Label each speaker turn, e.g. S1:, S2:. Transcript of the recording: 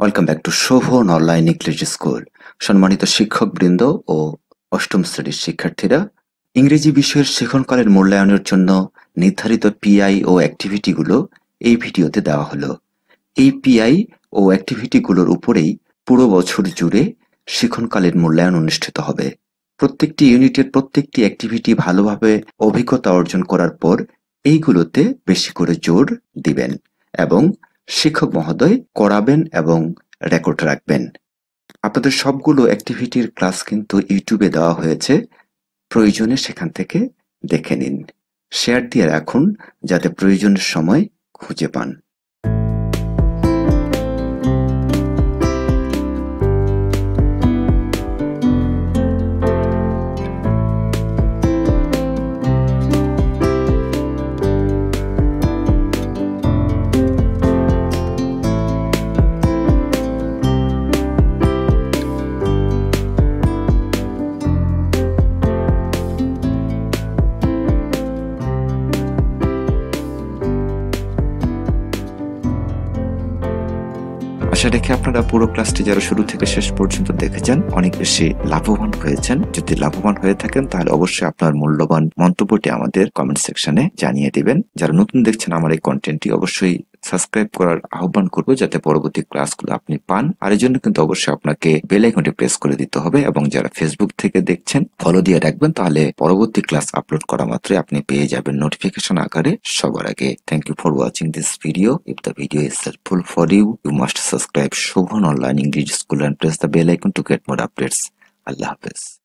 S1: Welcome back to Shovan online English school সম্মানিত শিক্ষকবৃন্দ ও অষ্টম শ্রেণির শিক্ষার্থীরা, ইংরেজি বিষয়ের শিখনকালের মূল্যায়নের জন্য নির্ধারিত পিআই ও অ্যাক্টিভিটিগুলো এই ভিডিওতে দেওয়া হলো। এই পিআই ও অ্যাক্টিভিটিগুলোর উপরেই পুরো বছর জুড়ে শিখনকালের মূল্যায়ন অনুষ্ঠিত হবে। প্রত্যেকটি ইউনিটের প্রত্যেকটি অ্যাক্টিভিটি ভালোভাবে অভিজ্ঞতা অর্জন করার পর এইগুলোতে বেশি করে জোর দিবেন এবং শিক্ষক মহোদয় করাবেন এবং রেকর্ড রাখবেন। আপনাদের সবগুলো অ্যাক্টিভিটির ক্লাস কিন্তু ইউটিউবে দেওয়া হয়েছে। প্রয়োজনে সেখান থেকে দেখে নিন। শেয়ার দিয়ে রাখুন যাতে প্রয়োজনের সময় খুঁজে পান। আশা রেখে আপনারা পুরো ক্লাসটি যারা শুরু থেকে শেষ পর্যন্ত দেখেছেন, অনেক বেশি লাভবান হয়েছেন। যদি লাভবান হয়ে থাকেন, তাহলে অবশ্যই আপনার মূল্যবান মন্তব্যটি আমাদের কমেন্ট সেকশনে জানিয়ে দিবেন। যারা নতুন দেখছেন আমার এই কন্টেন্টটি অবশ্যই সাবস্ক্রাইব করার আহ্বান করব যাতে পরবর্তী ক্লাসগুলো আপনি পান আর এই জন্য কিন্তু অবশ্যই আপনাকে বেল আইকনটি প্রেস করে দিতে হবে এবং যারা ফেসবুক থেকে দেখছেন ফলো দিয়ে রাখবেন, তাহলে পরবর্তী ক্লাস আপলোড করা মাত্রই আপনি পেয়ে যাবেন নোটিফিকেশন আকারে সবার আগে thank you for watching this video if the video is helpful for you you must subscribe Shovan online English school and press the bell icon to get more updates. Allah Hafiz.